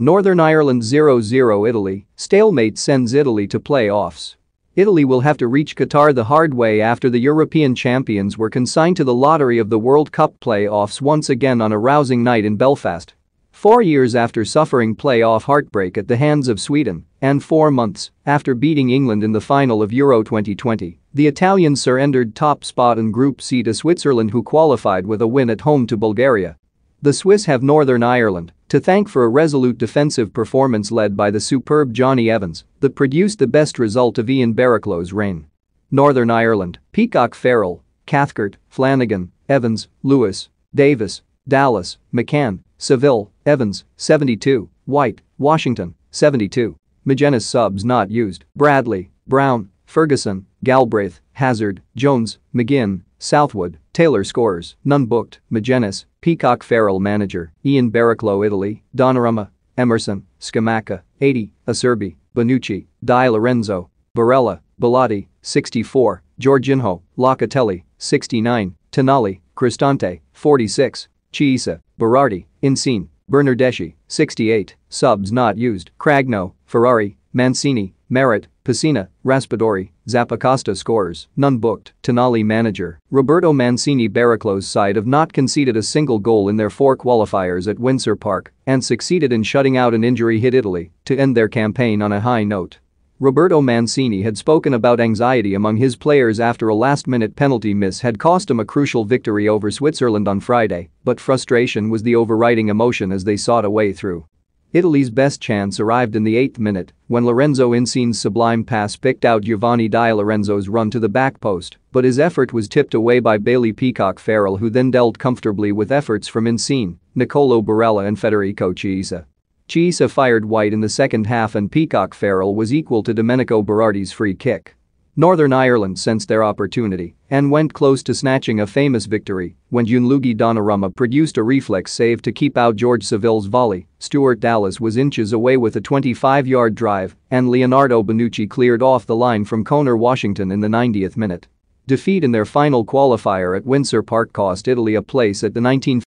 Northern Ireland 0-0 Italy, stalemate sends Italy to playoffs. Italy will have to reach Qatar the hard way after the European champions were consigned to the lottery of the World Cup playoffs once again on a rousing night in Belfast. Four years after suffering playoff heartbreak at the hands of Sweden, and four months after beating England in the final of Euro 2020, the Italians surrendered top spot in Group C to Switzerland who qualified with a win at home to Bulgaria. The Swiss have Northern Ireland to thank for a resolute defensive performance led by the superb Jonny Evans that produced the best result of Ian Baraclough's reign. Northern Ireland, Peacock Farrell, Cathcart, Flanagan, Evans, Lewis, Davis, Dallas, McCann, Saville, Evans, 72, Whyte, Washington, 72. Magennis subs not used, Bradley, Brown, Ferguson, Galbraith, Hazard, Jones, McGinn, Southwood, Taylor scores, none booked, Magennis, Peacock Farrell manager, Ian Baraclough Italy, Donnarumma, Emerson, Scamacca, 80, Acerbi, Bonucci, Di Lorenzo, Barella, Belotti, 64, Jorginho, Locatelli, 69, Tonali, Cristante, 46, Chiesa, Berardi, Insigne, Bernardeschi, 68, subs not used, Cragno, Ferrari, Mancini, Meret, Pessina, Raspadori, Zappacosta scores, none booked, Tonali manager, Roberto Mancini Baraclough's side have not conceded a single goal in their four qualifiers at Windsor Park and succeeded in shutting out an injury-hit Italy to end their campaign on a high note. Roberto Mancini had spoken about anxiety among his players after a last-minute penalty miss had cost him a crucial victory over Switzerland on Friday, but frustration was the overriding emotion as they sought a way through. Italy's best chance arrived in the eighth minute when Lorenzo Insigne's sublime pass picked out Giovanni Di Lorenzo's run to the back post, but his effort was tipped away by Bailey Peacock Farrell who then dealt comfortably with efforts from Insigne, Nicolo Barella and Federico Chiesa. Chiesa fired wide in the second half and Peacock Farrell was equal to Domenico Berardi's free kick. Northern Ireland sensed their opportunity and went close to snatching a famous victory when Gianluigi Donnarumma produced a reflex save to keep out George Saville's volley, Stuart Dallas was inches away with a 25-yard drive and Leonardo Bonucci cleared off the line from Conor Washington in the 90th minute. Defeat in their final qualifier at Windsor Park cost Italy a place at the 19